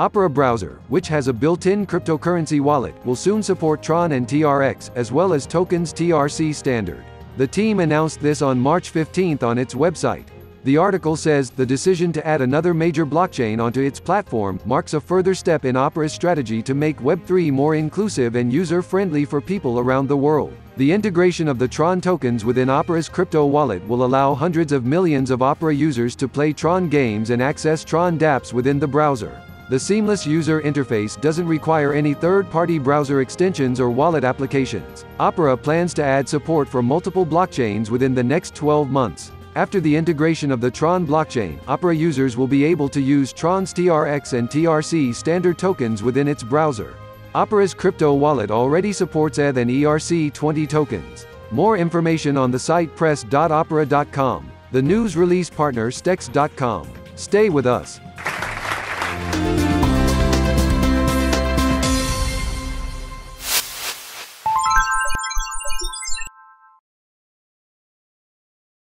Opera Browser, which has a built-in cryptocurrency wallet, will soon support Tron and TRX, as well as tokens TRC standard. The team announced this on March 15 on its website. The article says, the decision to add another major blockchain onto its platform marks a further step in Opera's strategy to make Web3 more inclusive and user-friendly for people around the world. The integration of the Tron tokens within Opera's crypto wallet will allow hundreds of millions of Opera users to play Tron games and access Tron dApps within the browser. The seamless user interface doesn't require any third-party browser extensions or wallet applications. Opera plans to add support for multiple blockchains within the next 12 months. After the integration of the Tron blockchain, Opera users will be able to use Tron's TRX and TRC standard tokens within its browser. Opera's crypto wallet already supports ETH and ERC20 tokens. More information on the site press.opera.com. The news release partner Stex.com. Stay with us. Bye.